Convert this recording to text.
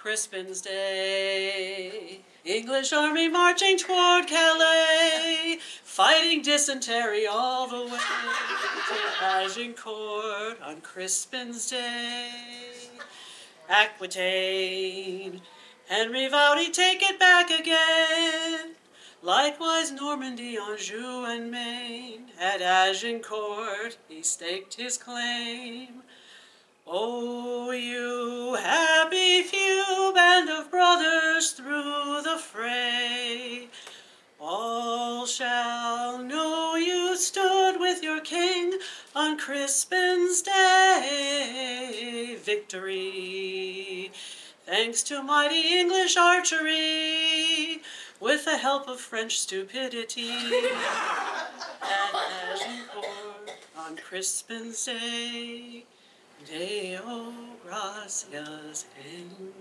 Crispin's Day. English army marching toward Calais, fighting dysentery all the way to Agincourt on Crispin's Day. Aquitaine, Henry vowed take it back again. Likewise Normandy, Anjou, and Maine. At Agincourt he staked his claim. Oh, through the fray, all shall know you stood with your king on Crispin's Day. Victory, thanks to mighty English archery, with the help of French stupidity. At Agincourt on Crispin's Day. Deo gracias en